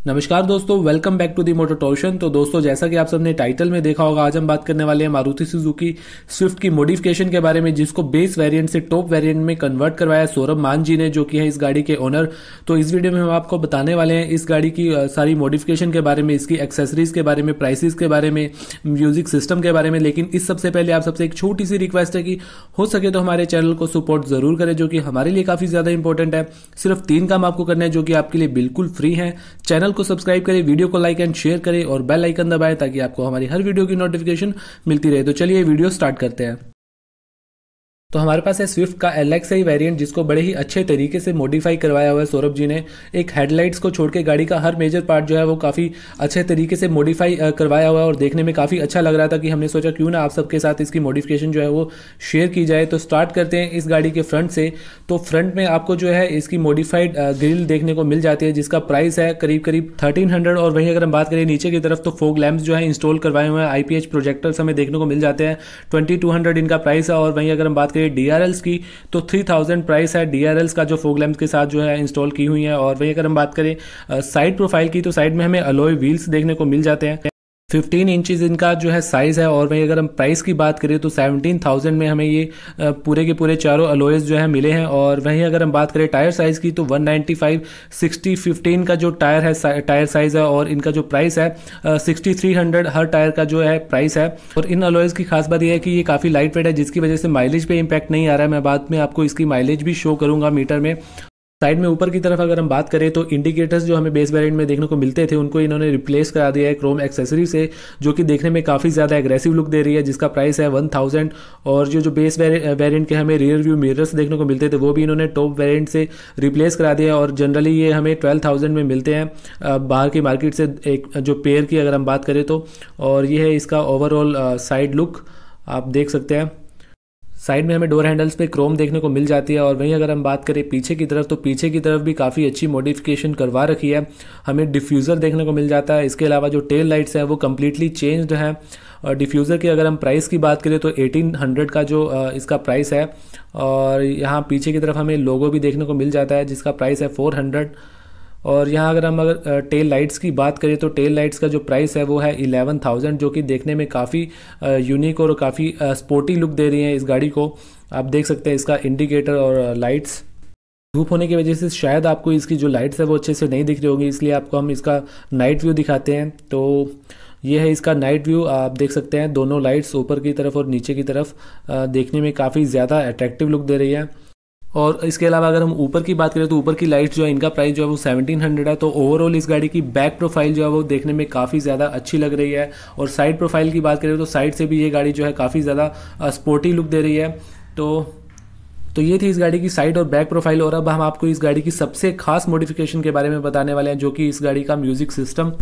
नमस्कार दोस्तों welcome back to the motor torsion तो दोस्तों, जैसा कि आप सबने टाइटल में देखा होगा, आज हम बात करने वाले हैं मारुति सुजुकी स्विफ्ट की मॉडिफिकेशन के बारे में, जिसको बेस वेरिएंट से टॉप वेरिएंट में कन्वर्ट करवाया सौरभ मान जी ने, जो कि है इस गाड़ी के ओनर तो इस वीडियो में हम आपको बताने वाले हैं इस गाड़ी की सारी मॉडिफिकेशन के बारे में, इसकी एक्सेसरीज के बारे में प्राइसिस के बारे में म्यूज़िक सिस्टम के बारे में। लेकिन इस सबसे पहले आप सबसे एक छोटी सी रिक्वेस्ट है कि हो सके तो हमारे चैनल को सपोर्ट ज़रूर करें, जो कि हमारे लिए काफ़ी ज़्यादा इंपॉर्टेंट है। सिर्फ़ तीन काम आपको करना है, जो कि आपके लिए बिल्कुल फ्री है। चैनल को सब्सक्राइब करें, वीडियो को लाइक एंड शेयर करें और बेल आइकन दबाएँ ताकि आपको हमारी हर वीडियो की नोटिफिकेशन मिलती रहे। तो चलिए वीडियो स्टार्ट करते हैं। तो हमारे पास है स्विफ्ट का एल एक्स आई वेरियंट जिसको बड़े ही अच्छे तरीके से मॉडिफाई करवाया हुआ है सौरभ जी ने। एक हेडलाइट्स को छोड़ के गाड़ी का हर मेजर पार्ट जो है वो काफ़ी अच्छे तरीके से मॉडिफाई करवाया हुआ है और देखने में काफ़ी अच्छा लग रहा था कि हमने सोचा क्यों ना आप सबके साथ इसकी मॉडिफिकेशन जो है वो शेयर की जाए। तो स्टार्ट करते हैं इस गाड़ी के फ्रंट से। तो फ्रंट में आपको जो है इसकी मॉडिफाइड ग्रिल देखने को मिल जाती है, जिसका प्राइस है करीब करीब थर्टीन हंड्रेड और वहीं अगर हम बात करें नीचे की तरफ़ तो फोक लैम्प जो है इंस्टॉल करवाए हुए हैं। आईपीएच प्रोजेक्टर्स हमें देखने को मिल जाते हैं। ट्वेंटी टू हंड्रेड इनका प्राइस है और वहीं अगर हम बात करें डीआरएल्स की तो थ्री प्राइस है डी का जो फोक लैम्प के साथ जो है इंस्टॉल की हुई है। और वहीं अगर हम बात करें साइड प्रोफ़ाइल की तो साइड में हमें अलोई व्हील्स देखने को मिल जाते हैं। 15 इंचज़ इनका जो है साइज़ है और वहीं अगर हम प्राइस की बात करें तो 17,000 में हमें ये पूरे के पूरे चारों अलोएस जो है मिले हैं और वहीं अगर हम बात करें टायर साइज़ की तो 195 60 15 का जो टायर है टायर साइज़ है और इनका जो प्राइस है 6300 हर टायर का जो है प्राइस है। और इन अलोएस की खास बात यह है कि ये काफ़ी लाइट वेट है जिसकी वजह से माइलेज पर इम्पैक्ट नहीं आ रहा है। मैं बाद में आपको इसकी माइलेज भी शो करूँगा मीटर में। साइड में ऊपर की तरफ़ अगर हम बात करें तो इंडिकेटर्स जो हमें बेस वेरिएंट में देखने को मिलते थे, उनको इन्होंने रिप्लेस करा दिया है क्रोम एक्सेसरी से, जो कि देखने में काफ़ी ज़्यादा एग्रेसिव लुक दे रही है, जिसका प्राइस है वन थाउज़ेंड और जो जो बेस वेरिएंट के हमें रियर व्यू मिरर्स देखने को मिलते थे, वो भी इन्होंने टॉप वेरियंट से रिप्लेस करा दिया और जनरली ये हमें ट्वेल्व थाउज़ेंड में मिलते हैं बाहर की मार्केट से एक, जो पेयर की अगर हम बात करें तो और ये है इसका ओवरऑल साइड लुक आप देख सकते हैं। साइड में हमें डोर हैंडल्स पे क्रोम देखने को मिल जाती है और वहीं अगर हम बात करें पीछे की तरफ़ तो पीछे की तरफ़ भी काफ़ी अच्छी मॉडिफिकेशन करवा रखी है। हमें डिफ्यूज़र देखने को मिल जाता है। इसके अलावा जो टेल लाइट्स हैं, वो कम्प्लीटली चेंज्ड हैं। और डिफ्यूज़र की अगर हम प्राइस की बात करें तो 1800 का जो इसका प्राइस है। और यहाँ पीछे की तरफ़ हमें लोगो भी देखने को मिल जाता है, जिसका प्राइस है 400 और यहाँ अगर हम अगर टेल लाइट्स की बात करें तो टेल लाइट्स का जो प्राइस है वो है इलेवन थाउज़ेंड जो कि देखने में काफ़ी यूनिक और काफ़ी स्पोर्टी लुक दे रही है इस गाड़ी को। आप देख सकते हैं इसका इंडिकेटर और लाइट्स धूप होने की वजह से शायद आपको इसकी जो लाइट्स है वो अच्छे से नहीं दिख रही होगी, इसलिए आपको हम इसका नाइट व्यू दिखाते हैं। तो ये है इसका नाइट व्यू आप देख सकते हैं, दोनों लाइट्स ऊपर की तरफ़ और नीचे की तरफ़ देखने में काफ़ी ज़्यादा अट्रैक्टिव लुक दे रही है। और इसके अलावा अगर हम ऊपर की बात करें तो ऊपर की लाइट जो है, इनका प्राइस जो है वो सेवनटीन हंड्रेड है। तो ओवरऑल इस गाड़ी की बैक प्रोफ़ाइल जो है वो देखने में काफ़ी ज़्यादा अच्छी लग रही है। और साइड प्रोफ़ाइल की बात करें तो साइड से भी ये गाड़ी जो है काफ़ी ज़्यादा स्पोर्टी लुक दे रही है। तो तो ये थी इस गाड़ी की साइड और बैक प्रोफ़ाइल और अब हम आपको इस गाड़ी की सबसे खास मॉडिफिकेशन के बारे में बताने वाले हैं, जो कि इस गाड़ी का म्यूज़िक सिस्टम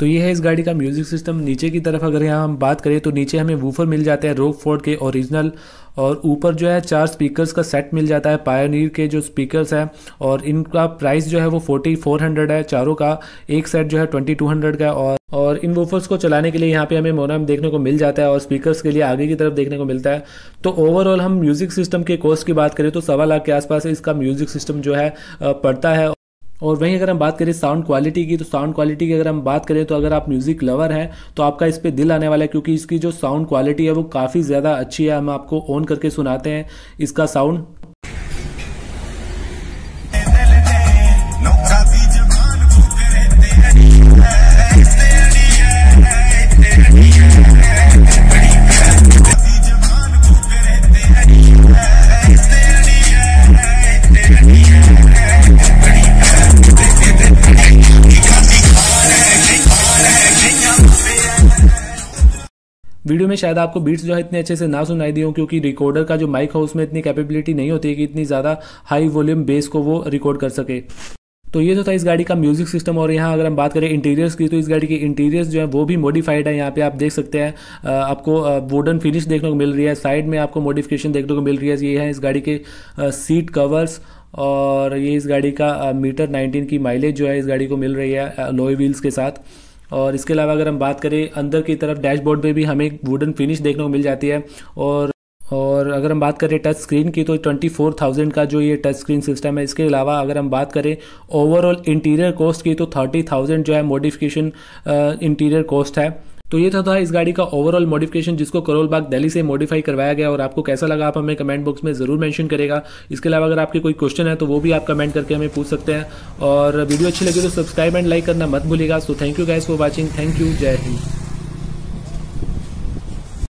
तो ये है इस गाड़ी का म्यूज़िक सिस्टम। नीचे की तरफ़ अगर यहाँ हम बात करें तो नीचे हमें वूफर मिल जाते हैं, रोक फोर्ड के ओरिजिनल, और ऊपर जो है चार स्पीकर्स का सेट मिल जाता है पायोनीर के जो स्पीकर्स हैं, और इनका प्राइस जो है वो फोर्टी फोर हंड्रेड है, चारों का एक सेट जो है ट्वेंटी टू हंड्रेड का, और और इन वूफर्स को चलाने के लिए यहाँ पे हमें मोनम देखने को मिल जाता है, और स्पीकर्स के लिए आगे की तरफ़ देखने को मिलता है। तो ओवरऑल हम म्यूज़िक सिस्टम के कॉस्ट की बात करें तो सवा लाख के आसपास इसका म्यूज़िक सिस्टम जो है पड़ता है और वहीं अगर हम बात करें साउंड क्वालिटी की तो साउंड क्वालिटी की अगर हम बात करें तो अगर आप म्यूज़िक लवर हैं तो आपका इस पर दिल आने वाला है, क्योंकि इसकी जो साउंड क्वालिटी है, वो काफ़ी ज़्यादा अच्छी है। हम आपको ऑन करके सुनाते हैं, इसका साउंड वीडियो में शायद आपको बीट्स जो है इतने अच्छे से ना सुनाई दी हो, क्योंकि रिकॉर्डर का जो माइक है, उसमें इतनी कैपेबिलिटी नहीं होती है कि इतनी ज़्यादा हाई वॉल्यूम बेस को वो रिकॉर्ड कर सके। तो ये तो था इस गाड़ी का म्यूज़िक सिस्टम और यहाँ अगर हम बात करें इंटीरियर्स की तो इस गाड़ी के इंटीरियर्स जो है, वो भी मॉडिफाइड है। यहाँ पे आप देख सकते हैं आपको वुडन फिनिश देखने को मिल रही है। साइड में आपको मॉडिफिकेशन देखने को मिल रही है। ये है इस गाड़ी के सीट कवर्स और ये इस गाड़ी का मीटर 19 की माइलेज जो है, इस गाड़ी को मिल रही है लोई व्हील्स के साथ। और इसके अलावा अगर हम बात करें, अंदर की तरफ़ डैशबोर्ड पे भी हमें वुडन फिनिश देखने को मिल जाती है। और और अगर हम बात करें टच स्क्रीन की तो ट्वेंटी फोर थाउज़ेंड का जो ये टच स्क्रीन सिस्टम है, इसके अलावा अगर हम बात करें ओवरऑल इंटीरियर कॉस्ट की तो थर्टी थाउज़ेंड जो है मॉडिफिकेशन इंटीरियर कॉस्ट है। तो ये था, था इस गाड़ी का ओवरऑल मॉडिफिकेशन जिसको करोल बाग दिल्ली से मॉडिफाई करवाया गया और आपको कैसा लगा आप हमें कमेंट बॉक्स में ज़रूर मेंशन करेगा। इसके अलावा अगर आपके कोई क्वेश्चन है तो वो भी आप कमेंट करके हमें पूछ सकते हैं। और वीडियो अच्छी लगी तो सब्सक्राइब एंड लाइक करना मत भूलिएगा। So thank you guys for watching thank you जय हिंद